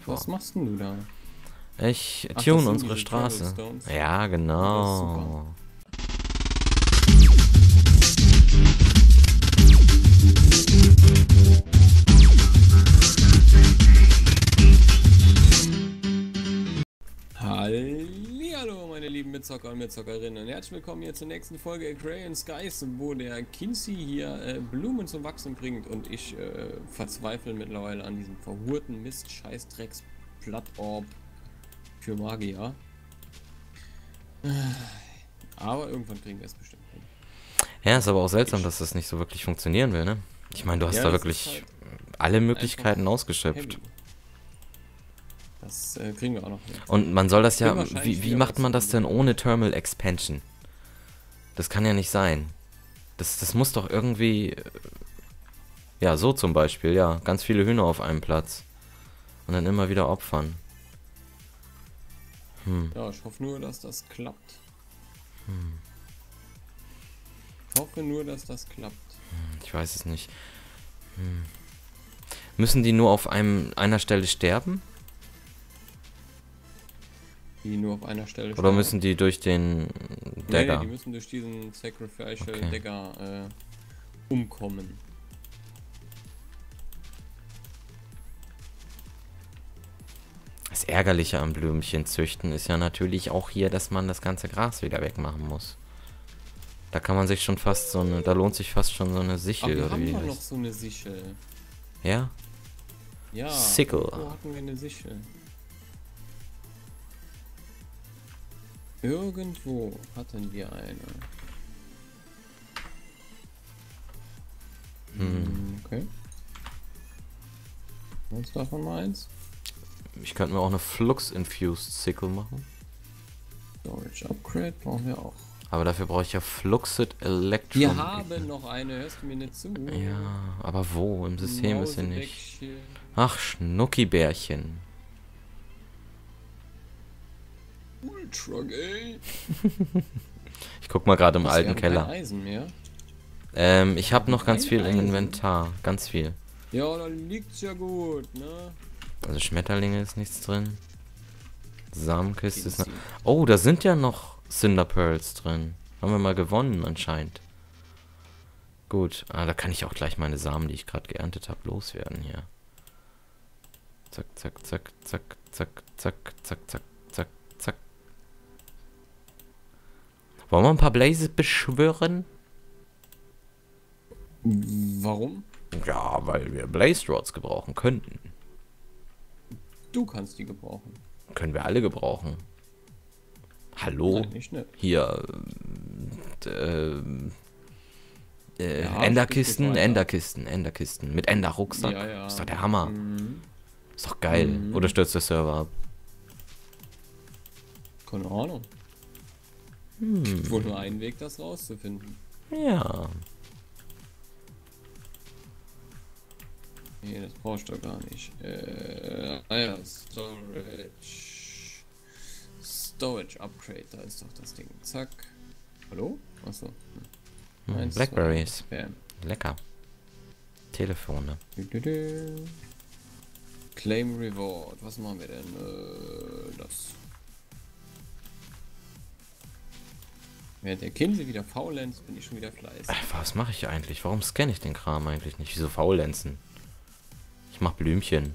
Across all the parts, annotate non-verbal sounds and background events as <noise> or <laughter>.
vor. Was machst du da? Ich Ach, tune unsere Straße. Ja, genau. Oh, ja, Mitzocker und Mitzockerinnen. Herzlich willkommen hier zur nächsten Folge Crayon Skies, wo der Kinsey hier äh, Blumen zum Wachsen bringt und ich äh, verzweifle mittlerweile an diesem verhurten Mist, Scheißdrecks, Plattorb für Magier. Äh, Aber irgendwann kriegen wir es bestimmt hin. Ja, ist aber auch seltsam, dass das nicht so wirklich funktionieren will, ne? Ich meine, du hast Ja, da wirklich halt alle Möglichkeiten ausgeschöpft. Heavy. Das äh, kriegen wir auch noch hin. Und man soll das ja. Wie, wie macht man das denn ohne Thermal Expansion? Das kann ja nicht sein. Das, das muss doch irgendwie. äh, Ja, so zum Beispiel, ja. Ganz viele Hühner auf einem Platz. Und dann immer wieder opfern. Hm. Ja, ich hoffe nur, dass das klappt. Ich hoffe nur, dass das klappt. Ich weiß es nicht. Hm. Müssen die nur auf einem, einer Stelle sterben? Die nur auf einer Stelle Oder müssen die durch den Nee, nee, Dagger? die müssen durch diesen Sacrificial Okay. Dagger äh, umkommen. Das Ärgerliche am Blümchen züchten ist ja natürlich auch hier, dass man das ganze Gras wieder wegmachen muss. Da kann man sich schon fast so eine, da lohnt sich fast schon so eine Aber Sichel wir oder haben wie doch noch so eine Sichel. Ja? Ja. Sickle. Wo hatten wir eine Sichel? Irgendwo hatten wir eine. Hm. Okay. Sonst davon mal eins? Ich könnte mir auch eine Flux-Infused Sickle machen. Storage Upgrade brauchen wir auch. Aber dafür brauche ich ja Fluxed Electron. Wir haben noch eine, hörst du mir nicht zu? Ja, aber wo? Im System ist sie nicht. Ach, Schnuckibärchen. Ultra gay. <laughs> ich guck mal gerade im Was, alten Keller. Kein Eisen mehr? Ähm, ich habe noch ganz viel im Inventar. Ganz viel. Ja, dann liegt's ja gut, ne? Also Schmetterlinge ist nichts drin. Samenkiste ist... noch. Oh, da sind ja noch Cinder Pearls drin. Haben wir mal gewonnen anscheinend. Gut, ah, da kann ich auch gleich meine Samen, die ich gerade geerntet habe, loswerden hier. Zack, zack, zack, zack, zack, zack, zack, zack. Wollen wir ein paar Blazes beschwören? Warum? Ja, weil wir Blaze Rods gebrauchen könnten. Du kannst die gebrauchen. Können wir alle gebrauchen. Hallo? Nein, nicht, nicht. Hier. äh, Äh, Ja, Enderkisten. Enderkisten, Enderkisten. Mit Enderrucksack. Ja, ja. Ist doch der Hammer. Mhm. Ist doch geil. Mhm. Oder stürzt der Server ab? Keine Ahnung. Hm. Gibt wohl nur einen Weg, das rauszufinden. Ja. Nee, das brauchst du gar nicht. Äh, ah ja, Storage. Storage Upgrade, da ist doch das Ding. Zack. Hallo? Achso. Hm, Eins, Blackberries. zwei. Lecker. Telefone. Du, du, du. Claim Reward. Was machen wir denn? Äh, das. Während der Kinsey wieder faulenzt, bin ich schon wieder fleißig. Was mache ich eigentlich? Warum scanne ich den Kram eigentlich nicht? Wieso faulenzen? Ich mach Blümchen.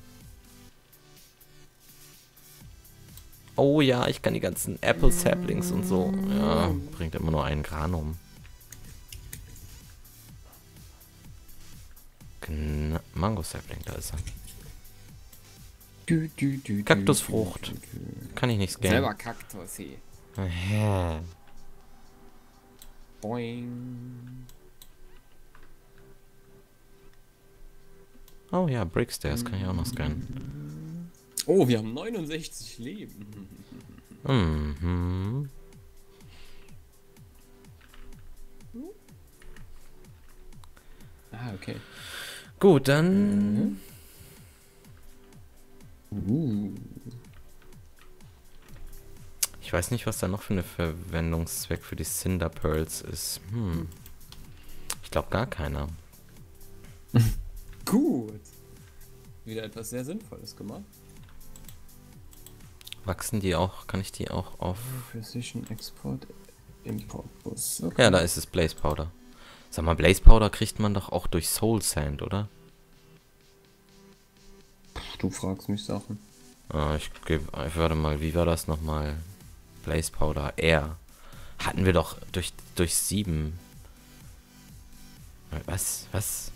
Oh ja, ich kann die ganzen Apple Saplings und so. Ja, bringt immer nur einen Granum. Gna Mango Sapling, da ist er. Du, du, du, Kaktusfrucht. Kann ich nicht scannen. Selber Kaktus hier. Boing. Oh ja, Brickstairs kann ich auch noch scannen. Oh, wir haben 69 Leben. Mhm. Ah, okay. Gut, dann. Uh. Ich weiß nicht, was da noch für eine Verwendungszweck für die Cinder Pearls ist. Hm. Ich glaube gar keiner. <laughs> Gut. wieder etwas sehr Sinnvolles gemacht. Wachsen die auch? Kann ich die auch auf. Precision Export Import Bus. Ja, da ist es Blaze Powder. Sag mal, Blaze Powder kriegt man doch auch durch Soul Sand, oder? Du fragst mich Sachen. Ah, ich gebe. Warte mal, wie war das nochmal? Blaze Powder R. Hatten wir doch durch, durch 7. Was? Was?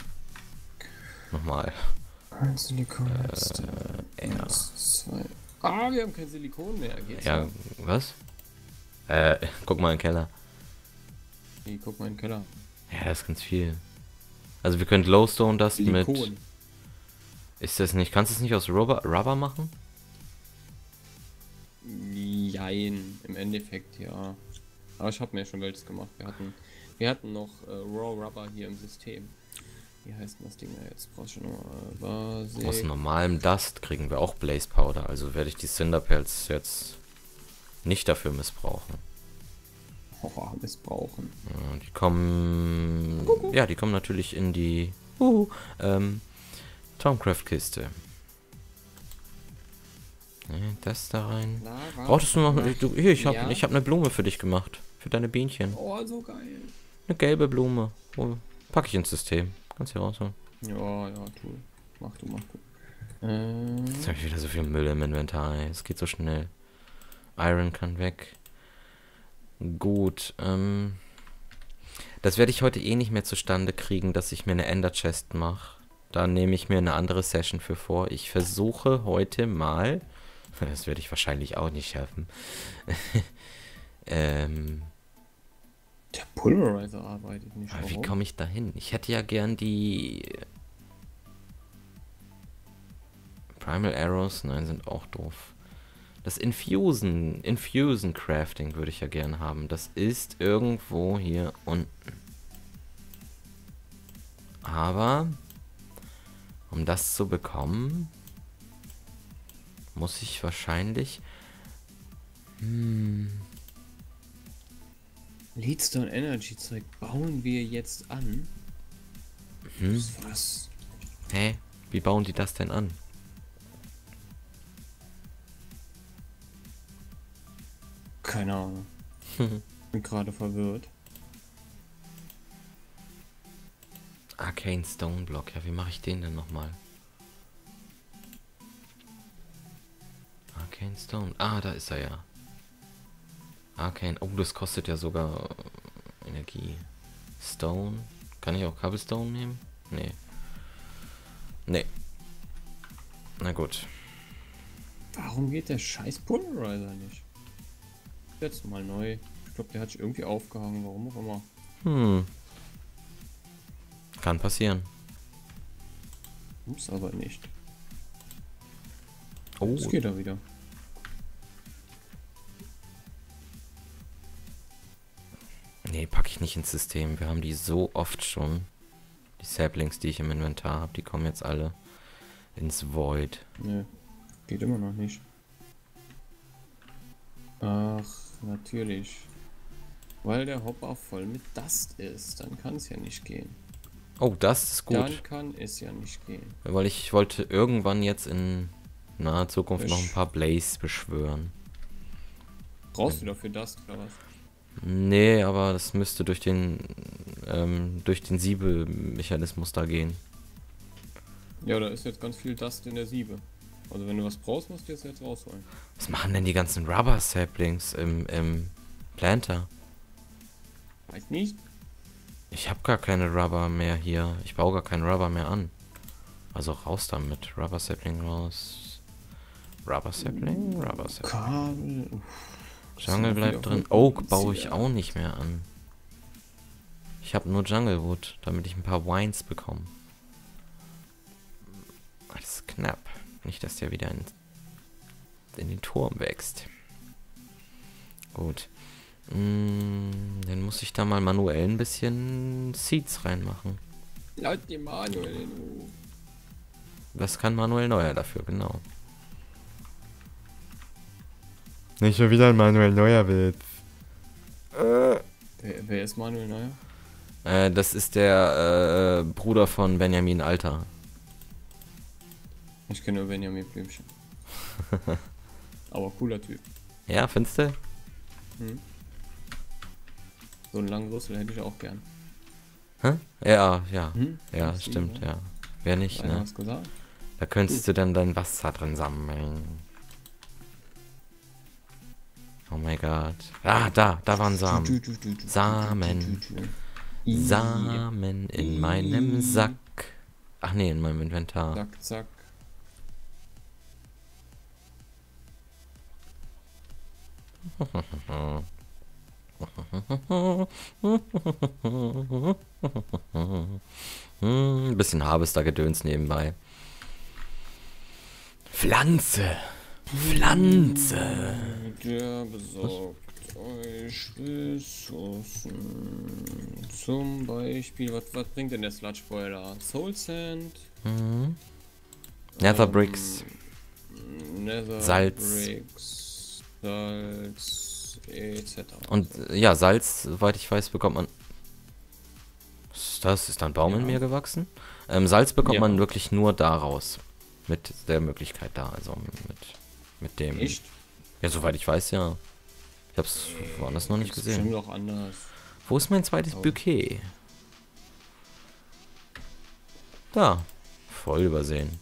Nochmal. Ein Silikon. Äh, R. zwei. Ah, wir haben kein Silikon mehr. Geht's Ja, noch? was? Äh, <laughs> guck mal in den Keller. Wie, guck mal in den Keller. Ja, das ist ganz viel. Also wir können Glowstone das mit. Silikon. Ist das nicht? Kannst du es nicht aus Rubber, Rubber machen? Jein, im Endeffekt ja. Aber ich habe mir schon welches gemacht. Wir hatten, wir hatten noch äh, Raw Rubber hier im System. Wie heißt denn das Ding da jetzt? Brauchst du nur äh, Basic. Aus normalem Dust kriegen wir auch Blaze Powder. Also werde ich die Cinderpells jetzt nicht dafür missbrauchen. Oh, missbrauchen. Ja, die kommen. Ja, die kommen natürlich in die uh, ähm, Tomcraft-Kiste. Ne, das da rein. Lava. Brauchtest du noch. Du, hier, ich habe Ja. ich hab eine Blume für dich gemacht. Für deine Bienchen. Oh, so geil. Eine gelbe Blume. Oh, pack ich ins System. Kannst du hier rausholen. Ja, ja, tu. Mach du, mach du. Ähm, Jetzt habe ich wieder so viel Müll im Inventar. Es geht so schnell. Iron kann weg. Gut. Ähm, das werde ich heute eh nicht mehr zustande kriegen, dass ich mir eine Ender Chest mache. Da nehme ich mir eine andere Session für vor. Ich versuche heute mal. Das werde ich wahrscheinlich auch nicht schaffen. <laughs> ähm, der Pulverizer arbeitet nicht. aber wie komme ich da hin? Ich hätte ja gern die. Primal Arrows, nein, sind auch doof. Das Infusen, Infusion Crafting würde ich ja gern haben. Das ist irgendwo hier unten. Aber, um das zu bekommen, muss ich wahrscheinlich. Hm, Leadstone Energy Zeug bauen wir jetzt an. hm. Was? Hä? Wie bauen die das denn an? Keine Ahnung. <laughs> Bin gerade verwirrt. Arcane Stone Block. Ja, wie mache ich den denn nochmal? Stone. Ah, da ist er ja. Arcane. Oh, das kostet ja sogar äh, Energie. Stone. Kann ich auch Cobblestone nehmen? Nee. Nee. Na gut. Warum geht der scheiß Pulverizer nicht? Jetzt mal neu. Ich glaube, der hat sich irgendwie aufgehangen. Warum auch immer. Hm. Kann passieren. Ups, aber nicht. Oh, Jetzt geht er wieder. Nee, packe ich nicht ins System. Wir haben die so oft schon. Die Saplings, die ich im Inventar habe, die kommen jetzt alle ins Void. Ne, geht immer noch nicht. Ach, natürlich. Weil der Hopper voll mit Dust ist. Dann kann es ja nicht gehen. Oh, das ist gut. Dann kann es ja nicht gehen. Weil ich wollte irgendwann jetzt in naher Zukunft noch ein Besch- paar Blaze beschwören. Brauchst du dafür Dust oder was? Nee, aber das müsste durch den ähm, durch den Siebelmechanismus da gehen. Ja, da ist jetzt ganz viel Dust in der Siebe. Also wenn du was brauchst, musst du jetzt jetzt rausholen. Was machen denn die ganzen Rubber Saplings im, im Planter? Weiß nicht. Ich habe gar keine Rubber mehr hier. Ich baue gar keinen Rubber mehr an. Also raus damit. Rubber Sapling raus. Rubber Sapling, Rubber Sapling. Kabel. uff. Jungle bleibt drin. Oak baue ich auch nicht mehr an. Ich habe nur Jungle Wood, damit ich ein paar Wines bekomme. Das ist knapp. Nicht, dass der wieder in, in den Turm wächst. Gut. Mm, dann muss ich da mal manuell ein bisschen Seeds reinmachen. Laut dem Manuel. Das kann Manuel Neuer dafür, genau. Nicht schon wieder ein Manuel Neuer Witz. Wer, wer ist Manuel Neuer? Äh, das ist der äh, Bruder von Benjamin Alter. Ich kenne nur Benjamin Blümchen. <laughs> Aber cooler Typ. Ja, findest du? Hm. So einen langen Rüssel hätte ich auch gern. Hä? Ja, ja. Hm? Ja, du, stimmt, ne? ja. Wer nicht, Einer ne? Da könntest du dann dein Wasser drin sammeln. Oh mein Gott. Ah, da, da waren Samen. Samen. Samen in meinem Sack. Ach nee, in meinem Inventar. Zack, zack. Hm, ein bisschen Harvester-Gedöns nebenbei. Pflanze. Pflanze. Der besorgt euch Ressourcen. Zum Beispiel, was, was bringt denn der Sludge Boiler? Soul Sand, Mhm. Nether Bricks. Nether Salz. Bricks, Salz, etc. Und ja, Salz, soweit ich weiß, bekommt man. Ist das? Ist da ein Baum in Ja. mir gewachsen? Ähm, Salz bekommt Ja. man wirklich nur daraus. Mit der Möglichkeit da, also mit, mit dem. Echt? Ja, soweit ich weiß, ja. Ich hab's woanders noch nicht gesehen. Auch anders. Wo ist mein zweites Oh. Bouquet? Da. Voll übersehen.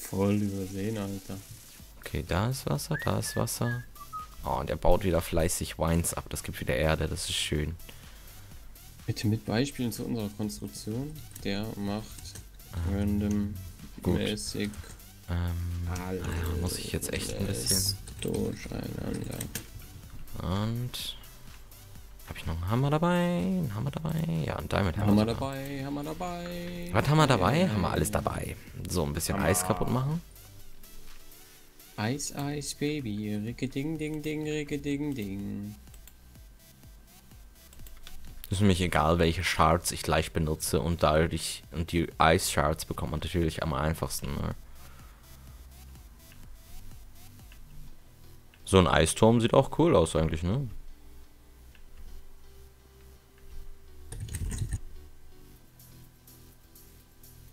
Voll übersehen, Alter. Okay, da ist Wasser, da ist Wasser. Oh, und er baut wieder fleißig Wines ab. Das gibt wieder Erde, das ist schön. Bitte mit Beispielen zu unserer Konstruktion. Der macht random Gut. mäßig Ähm, alles ja, muss ich jetzt echt ein bisschen- durcheinander. und. Habe ich noch einen Hammer dabei? Einen Hammer dabei? Ja, ein Diamond Hammer. Haben wir sogar. dabei, wir dabei. Was haben wir dabei? Haben wir alles dabei. So, ein bisschen Hammer. Eis kaputt machen. Eis, Eis, Baby. Ricke ding, ding, ding, ricke ding, ding. Ist nämlich egal, welche Shards ich gleich benutze und dadurch. Und die Eis-Shards bekommt man natürlich am einfachsten. Ne? So ein Eisturm sieht auch cool aus eigentlich, ne?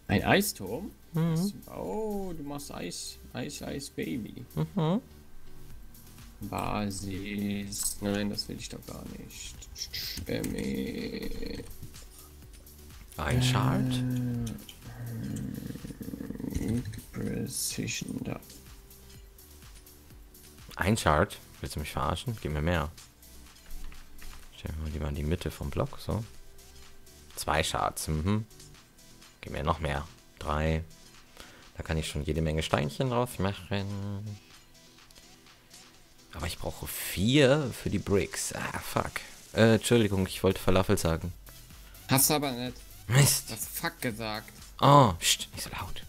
Ein Eisturm? Mhm. Oh, du machst Eis, Eis, Eis, Baby. Mhm. Basis. Nein, das will ich doch gar nicht. Äh, Ein Shard? Precision da. Ein Shard? Willst du mich verarschen? Gib mir mehr. Stell mal lieber in die Mitte vom Block, so. Zwei Shards, mhm. Gib mir noch mehr. Drei. Da kann ich schon jede Menge Steinchen drauf machen. Aber ich brauche vier für die Bricks. Ah, fuck. Äh, Entschuldigung, ich wollte Falafel sagen. Hast du aber nicht Mist. das Fuck gesagt. Oh, pst, nicht so laut.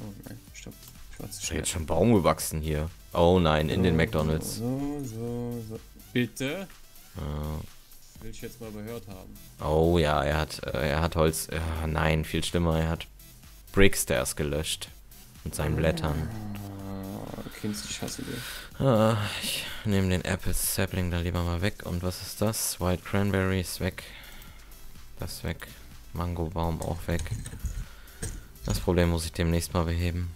Oh nein, stopp. Schwarze Ist ja jetzt schon Baum gewachsen hier. Oh nein, in den McDonalds. So, so, so. Bitte? Äh, Will ich jetzt mal überhört haben. Oh ja, er hat, äh, er hat Holz. Äh, nein, viel schlimmer, er hat Brickstairs gelöscht. Mit seinen Blättern. Ah, Kinz, ich hasse dich. Ah, ich nehme den Apple Sapling da lieber mal weg. Und was ist das? White Cranberries weg. Das weg. Mangobaum auch weg. Das Problem muss ich demnächst mal beheben.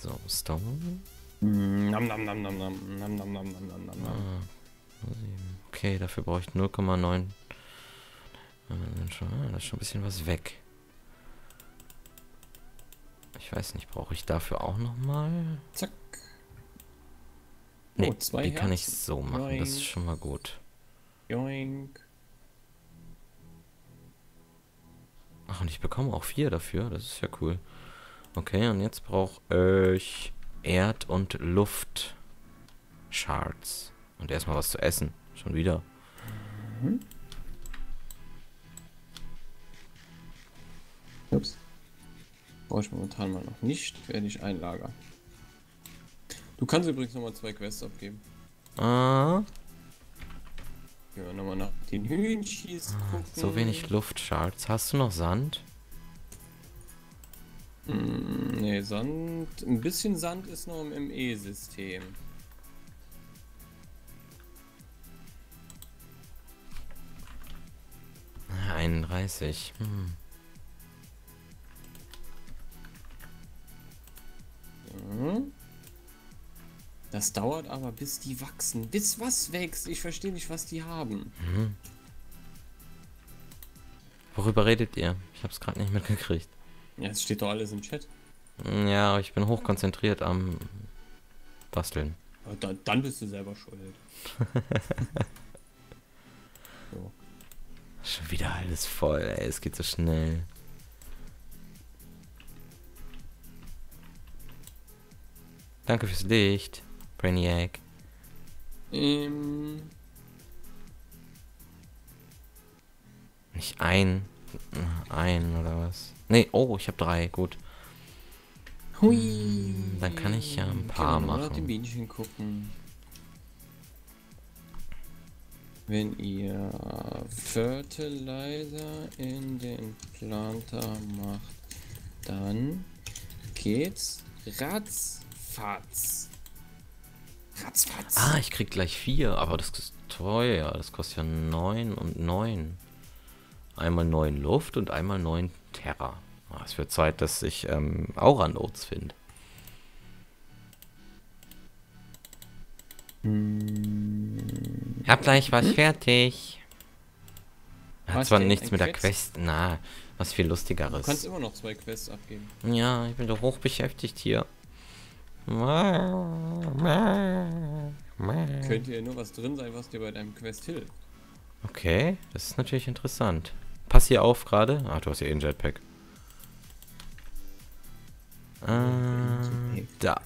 So, Stone. Nam, nam, nam, nam, nam, nam, nam, nam, nam, nam, nam. Ah. Okay, dafür brauche ich 0,9. Äh, dann schon- ah, Da ist schon ein bisschen was weg. Ich weiß nicht, brauche ich dafür auch noch mal? Zack. Nee, Oh, zwei die kann ich Herzen. so machen. Das ist Joink. schon mal gut. Joink. Ach, und ich bekomme auch vier dafür. Das ist ja cool. Okay, und jetzt brauche ich Erd- und Luft-Shards. Und erstmal was zu essen. Schon wieder. Ups. Brauche ich momentan mal noch nicht. Werde ich einlagern. Du kannst übrigens nochmal zwei Quests abgeben. Ah, Gehen wir nochmal nach den Hühnchis gucken. so wenig Luft-Shards. Hast du noch Sand? Mm, nee, Sand. Ein bisschen Sand ist noch im ME-System. 31. Hm. Mhm. Das dauert aber, bis die wachsen. Bis was wächst? Ich verstehe nicht, was die haben. Mhm. Worüber redet ihr? Ich hab's gerade nicht mitgekriegt. Ja, es steht doch alles im Chat. Ja, ich bin hochkonzentriert am Basteln. Dann, dann bist du selber schuld. <laughs> so. Schon wieder alles voll, ey. Es geht so schnell. Danke fürs Licht, Brainiac. Ähm, Nicht ein. Ein oder was? Nee, oh, ich habe drei. Gut. hui. Dann kann ich ja ein paar wir mal machen. den Bienchen gucken. Wenn ihr Fertilizer in den Planter macht, dann geht's ratzfatz. Ratzfatz. Ah, ich krieg gleich vier, aber das ist teuer. Das kostet ja neun und neun. Einmal neun Luft und einmal neun Terra. Ah, Es wird Zeit, dass ich ähm, Aura-Notes finde. Hab gleich was fertig. Hat Was zwar nichts mit der Quest? Quest. Na, was viel du lustigeres. kannst immer noch zwei Quests abgeben. Ja, ich bin doch hoch beschäftigt hier. Könnte ja nur was drin sein, was dir bei deinem Quest hilft. Okay, das ist natürlich interessant. Pass hier auf gerade. Ah, du hast ja eh einen Jetpack. Äh, da.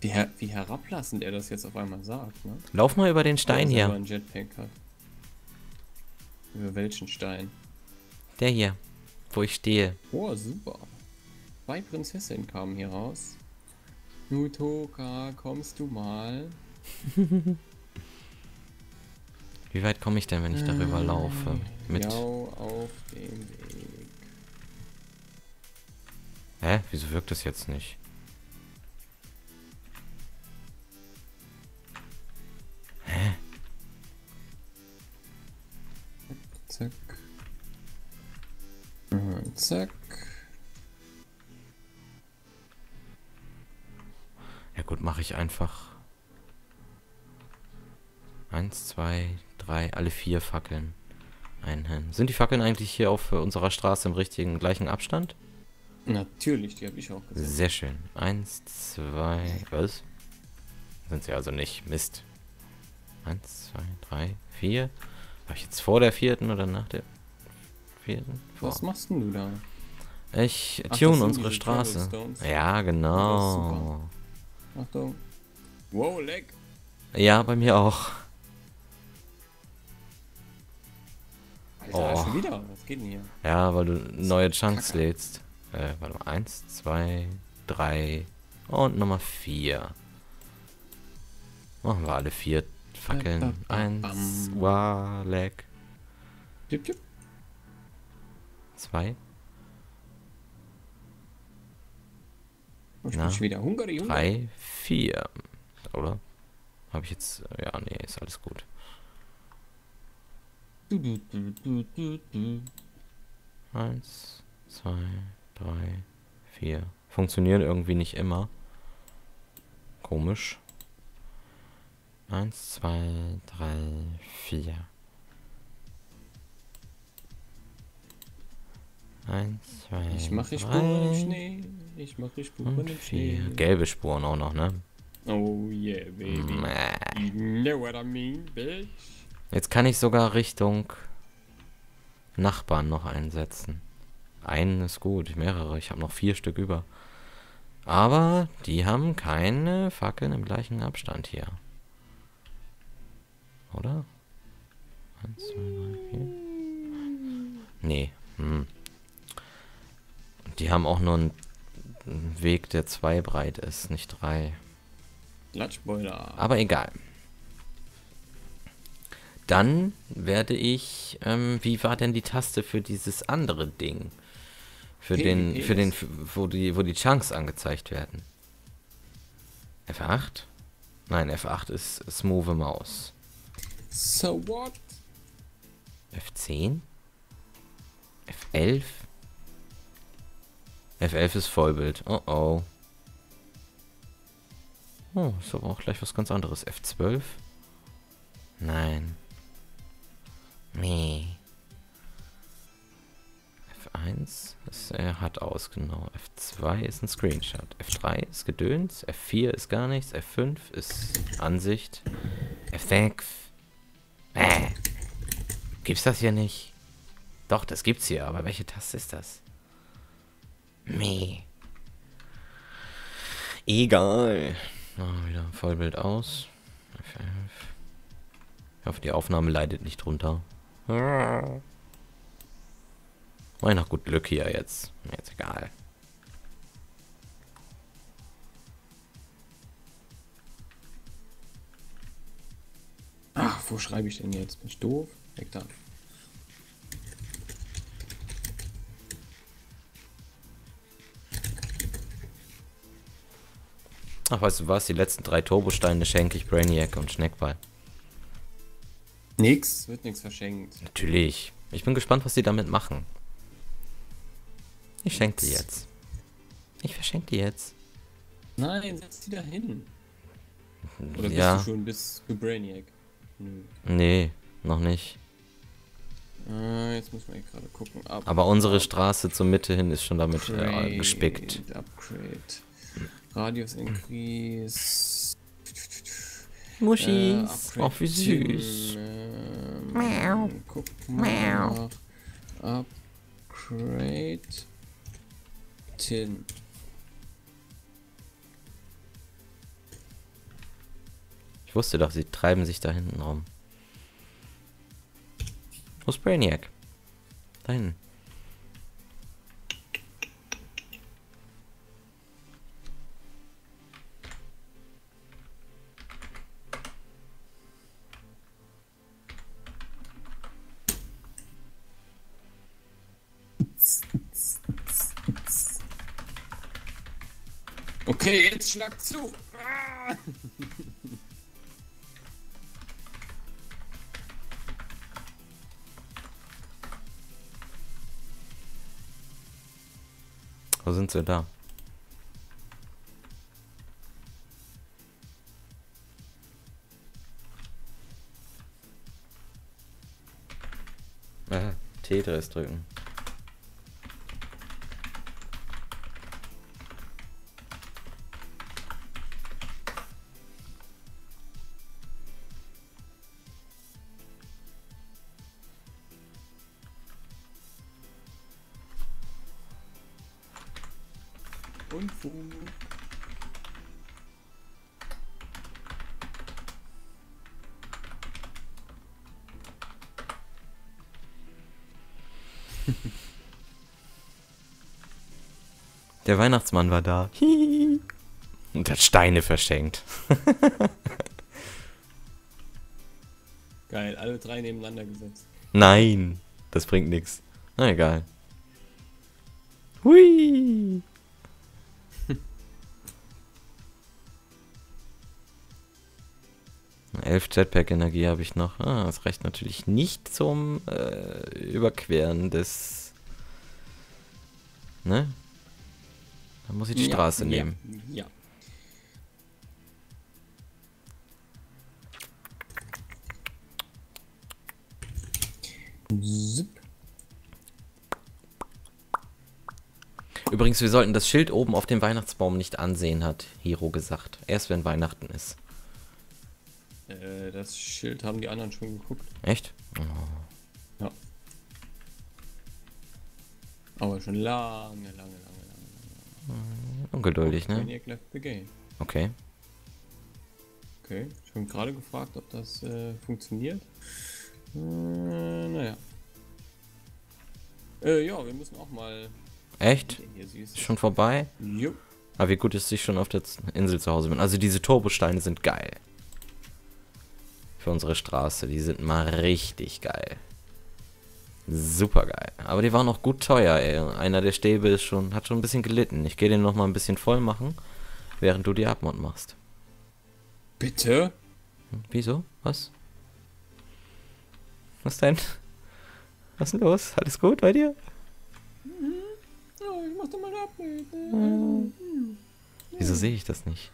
Wie, her wie herablassend er das jetzt auf einmal sagt, ne? Lauf mal über den Stein er hier. einen Jetpack hat. Über welchen Stein? Der hier. Wo ich stehe. Oh, super. Zwei Prinzessinnen kamen hier raus. Nutoka, kommst du mal? <laughs> Wie weit komme ich denn, wenn ich darüber laufe? Mit. Jau auf dem Weg. Hä? Wieso wirkt das jetzt nicht? Zack. Und zack. Ja gut, mache ich einfach. Eins, zwei, drei, alle vier Fackeln einhängen. Sind die Fackeln eigentlich hier auf äh, unserer Straße im richtigen gleichen Abstand? Natürlich, die habe ich auch gesehen. Sehr schön. Eins, zwei, was? Sind sie also nicht. Mist. Eins, zwei, drei, vier. War ich jetzt vor der vierten oder nach der vierten? Vor. Was machst denn du da? Ich Ach, tune unsere Straße. Ja, genau. Achtung. Wow, leck. Ja, bei mir auch. Alter, Oh. schon wieder. Was geht denn hier? Ja, weil du neue Kacke. Chunks lädst. Äh, warte mal. Eins, zwei, drei und Nummer vier. Machen wir alle vier Fackeln. Eins, leck. Tipp, tipp. Zwei, Oh, ich Na, bin schon wieder hungrig. drei, vier. Oder? Habe ich jetzt. Ja, nee, ist alles gut. Du, du, du, du, du, du. Eins, zwei, drei, vier. Funktioniert irgendwie nicht immer. Komisch. Eins, zwei, drei, vier. Eins, zwei, Ich mache Spuren im Schnee. Ich mache Spuren im Schnee. vier. Gelbe Spuren auch noch, ne? Oh yeah, baby. Mäh. You know what I mean, bitch. Jetzt kann ich sogar Richtung Nachbarn noch einsetzen. Einen ist gut, mehrere. Ich habe noch vier Stück über. Aber die haben keine Fackeln im gleichen Abstand hier. Oder? Eins, zwei, drei, vier. Nee. Hm. Die haben auch nur einen Weg, der zwei breit ist, nicht drei. Klatschboiler. Aber egal. Dann werde ich. Ähm, wie war denn die Taste für dieses andere Ding? Für den, für den, wo die, wo die Chunks angezeigt werden. F8? Nein, F8 ist Smooth Maus. So what? F10? F11? F11 ist Vollbild. Oh oh. Oh, ist aber auch gleich was ganz anderes. F12? Nein. Nee. F1 ist, er hat aus, genau. F2 ist ein Screenshot. F3 ist Gedöns. F4 ist gar nichts. F5 ist Ansicht. F6. Äh. Gibt's das hier nicht? Doch, das gibt's hier, aber welche Taste ist das? Meh. Egal. Oh, wieder Vollbild aus. F5. Ich hoffe, die Aufnahme leidet nicht drunter. Mach ich noch gut Glück hier jetzt. Jetzt egal. Ach, wo schreibe ich denn jetzt? Bin ich doof? Weg da. Ach, weißt du was? Die letzten drei Turbosteine schenke ich Brainiac und Schneckball. Nix, wird nichts verschenkt. Natürlich. Ich bin gespannt, was die damit machen. Ich schenke die jetzt. Ich verschenke die jetzt. Nein, setz die da hin. Oder ja. bist du schon bis für Brainiac? Nö. Nee, noch nicht. Ah, jetzt muss man gerade gucken. Up, Aber unsere Straße zur Mitte hin ist schon damit äh, gespickt. Upgrade. Radius Increase. Muschis. Äh, oh, wie süß. Miau. Guck mal. Upgrade. Tin. Ich wusste doch, sie treiben sich da hinten rum. Wo ist Brainiac? Da hinten. Okay, jetzt schlag zu. Ah! Wo sind sie da? Ah, Tetris drücken. <laughs> Der Weihnachtsmann war da. Hihi. <laughs> Und hat Steine verschenkt. <laughs> Geil, alle drei nebeneinander gesetzt. Nein, das bringt nichts. Na egal. Hui. Jetpack-Energie habe ich noch. Ah, das reicht natürlich nicht zum äh, Überqueren des. Ne? Dann muss ich die Ja, Straße ja, nehmen. Ja. Zip. Übrigens, wir sollten das Schild oben auf dem Weihnachtsbaum nicht ansehen, hat Hiro gesagt. Erst wenn Weihnachten ist. Äh, das Schild haben die anderen schon geguckt. Echt? Ja. Aber schon lange, lange, lange, lange. Ungeduldig, ne? Maniac left the game. Okay. Okay, ich habe gerade gefragt, ob das äh, funktioniert. Äh, naja. Äh, ja, wir müssen auch mal. Echt? Ist schon vorbei? Jo. Aber wie gut, dass ich schon auf der Insel zu Hause bin. Also diese Turbosteine sind geil. Für unsere Straße. Die sind mal richtig geil. Super geil. Aber die waren auch gut teuer, ey. Einer der Stäbe ist schon, hat schon ein bisschen gelitten. Ich gehe den noch mal ein bisschen voll machen, während du die Abmod machst. Bitte? Hm, Wieso? Was? Was denn? Was ist denn los? Alles gut bei dir? Ja, ich mach doch mal mit. Wieso sehe ich das nicht?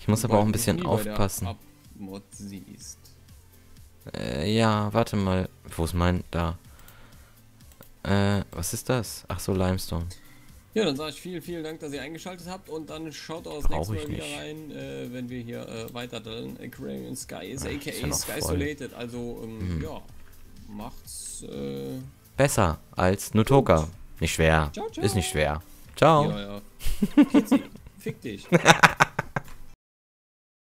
Ich muss aber auch ein bisschen aufpassen. Mod siehst. Äh, ja, warte mal. Wo ist mein... Da. Äh, was ist das? Ach so, Limestone. Ja, dann sage ich vielen, vielen Dank, dass ihr eingeschaltet habt und dann schaut auch das nächste Mal wieder nicht. rein, äh, wenn wir hier äh, weiter dann Aquarium Sky ist, aka ist ja Sky voll. Solated. Also, ähm, Mhm. ja, macht's. Äh, Besser als Nutoka. Nicht schwer. Ciao, ciao. Ist nicht schwer. Ciao. ja, ja. Kitzi, fick dich. <laughs>